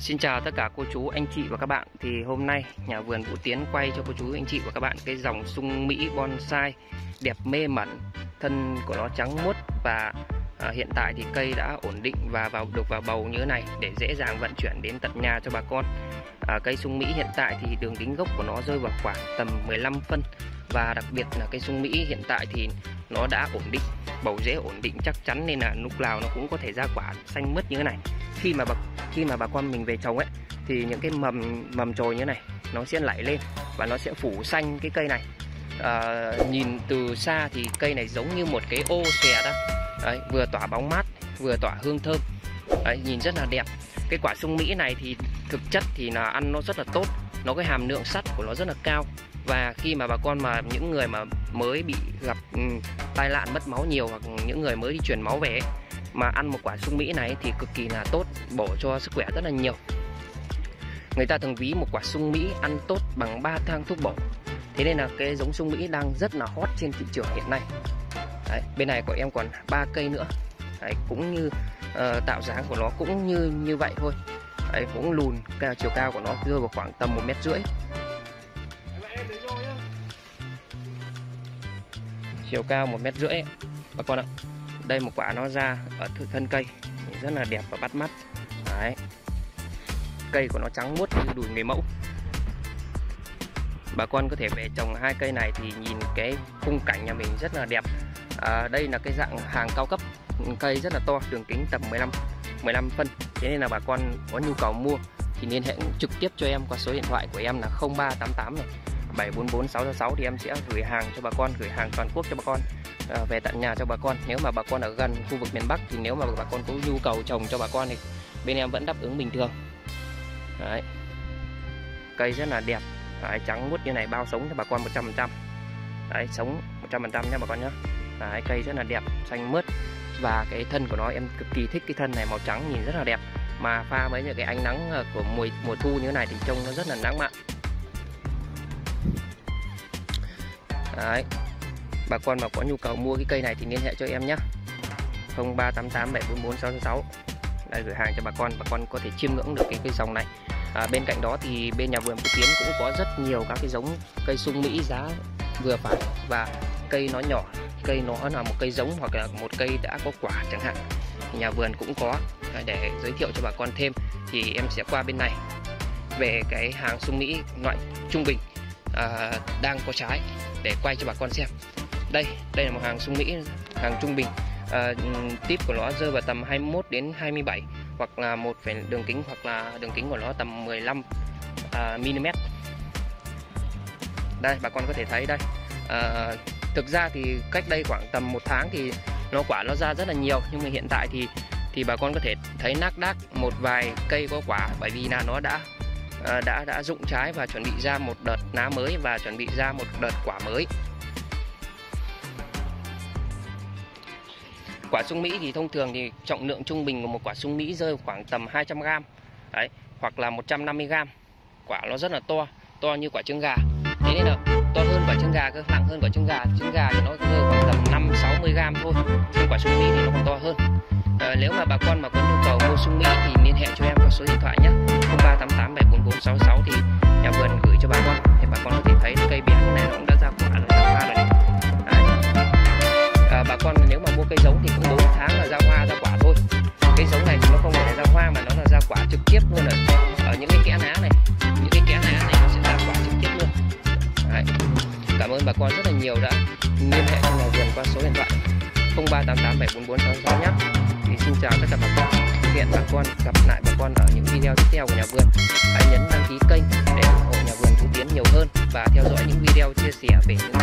Xin chào tất cả cô chú, anh chị và các bạn. Thì hôm nay nhà vườn Vũ Tiến quay cho cô chú, anh chị và các bạn Cái dòng sung Mỹ bonsai đẹp mê mẩn Thân của nó trắng muốt và à, hiện tại thì cây đã ổn định và vào được vào bầu như thế này Để dễ dàng vận chuyển đến tận nhà cho bà con. À, Cây sung Mỹ hiện tại thì đường kính gốc của nó rơi vào khoảng tầm 15 phân Và đặc biệt là cây sung Mỹ hiện tại thì nó đã ổn định Bầu rễ ổn định chắc chắn nên là lúc nào nó cũng có thể ra quả xanh mướt như thế này khi mà bà khi mà bà con mình về trồng ấy thì những cái mầm mầm chồi như này nó sẽ lảy lên và nó sẽ phủ xanh cái cây này. À, nhìn từ xa thì cây này giống như một cái ô xòe đó. Đấy, vừa tỏa bóng mát vừa tỏa hương thơm. Đấy, nhìn rất là đẹp. Cái quả sung mỹ này thì thực chất thì là ăn nó rất là tốt. Nó cái hàm lượng sắt của nó rất là cao. Và khi mà bà con mà những người mà mới bị gặp um, tai nạn mất máu nhiều hoặc những người mới đi chuyển máu về ấy, mà ăn một quả sung mỹ này thì cực kỳ là tốt bổ cho sức khỏe rất là nhiều. Người ta thường ví một quả sung mỹ ăn tốt bằng ba thang thuốc bổ. Thế nên là cái giống sung mỹ đang rất là hot trên thị trường hiện nay. Đấy, bên này của em còn ba cây nữa. Đấy, cũng như uh, tạo dáng của nó cũng như như vậy thôi. Đấy, cũng lùn cao chiều cao của nó rơi vào khoảng tầm một mét rưỡi. Chiều cao một mét rưỡi. Bà con ạ đây một quả nó ra ở thân cây rất là đẹp và bắt mắt. Đấy. Cây của nó trắng muốt như đùi người mẫu. Bà con có thể về trồng hai cây này thì nhìn cái khung cảnh nhà mình rất là đẹp. À, đây là cái dạng hàng cao cấp cây rất là to đường kính tầm 15 15 phân. Thế nên là bà con có nhu cầu mua thì liên hệ trực tiếp cho em qua số điện thoại của em là 0388 này. 744 666 thì em sẽ gửi hàng cho bà con gửi hàng toàn quốc cho bà con à, về tận nhà cho bà con. Nếu mà bà con ở gần khu vực miền Bắc thì nếu mà bà con có nhu cầu trồng cho bà con thì bên em vẫn đáp ứng bình thường. Đấy. cây rất là đẹp. Đấy, trắng mút như này bao sống cho bà con 100% Đấy, sống 100% nha bà con nhé Đấy, cây rất là đẹp xanh mướt. Và cái thân của nó em cực kỳ thích cái thân này màu trắng nhìn rất là đẹp. Mà pha với những cái ánh nắng à, của mùa mùa thu như thế này thì trông nó rất là lãng mạn. Đấy. Bà con mà có nhu cầu mua cái cây này thì liên hệ cho em nhé 0388 744 666 Đây gửi hàng cho bà con Bà con có thể chiêm ngưỡng được cái cây dòng này. À, Bên cạnh đó thì bên nhà vườn Phú Tiến cũng có rất nhiều các cái giống cây sung Mỹ giá vừa phải. Và cây nó nhỏ Cây nó là một cây giống hoặc là một cây đã có quả chẳng hạn. Nhà vườn cũng có. Để giới thiệu cho bà con thêm Thì em sẽ qua bên này. Về cái hàng sung Mỹ loại trung bình à, đang có trái để quay cho bà con xem. Đây đây là một hàng sung mỹ hàng trung bình. À, tip của nó rơi vào tầm 21 đến 27 hoặc là một phải đường kính hoặc là đường kính của nó tầm 15 à, mm đây bà con có thể thấy đây. À, thực ra thì cách đây khoảng tầm một tháng thì nó quả nó ra rất là nhiều nhưng mà hiện tại thì thì bà con có thể thấy nác đác một vài cây có quả bởi vì là nó đã Ờ, đã đã rụng trái và chuẩn bị ra một đợt lá mới và chuẩn bị ra một đợt quả mới. Quả sung Mỹ thì thông thường thì trọng lượng trung bình của một quả sung Mỹ rơi khoảng tầm 200 g đấy hoặc là 150 g quả nó rất là to to như quả trứng gà. Thế nên là to hơn quả trứng gà cơ nặng hơn quả trứng gà. Trứng gà thì nó rơi khoảng tầm 5 60 g thôi nhưng quả sung Mỹ thì nó còn to hơn. À, nếu mà bà con mà có nhu cầu mua sung Mỹ thì liên hệ cho em qua số điện thoại nhé. 0388 74466 thì nhà vườn gửi cho bà con. Thì bà con có thể thấy cây bé này nó cũng đã ra quả rồi ra hoa rồi này. Đấy. À, bà con nếu mà mua cây giống thì cũng 4 tháng là ra hoa ra quả thôi. Cây giống này thì nó không phải là ra hoa mà nó là ra quả trực tiếp luôn rồi. Ở những cái kẽ lá này những cái kẽ lá này nó sẽ ra quả trực tiếp luôn. Đấy. cảm ơn bà con rất là nhiều đã liên hệ cho nhà vườn qua số điện thoại 0388 74466 nhé. Thì xin chào tất cả bà con hẹn bà con, gặp lại bà con ở những video tiếp theo của nhà vườn. Hãy nhấn đăng ký kênh để ủng hộ nhà vườn Phú Tiến nhiều hơn và theo dõi những video chia sẻ về những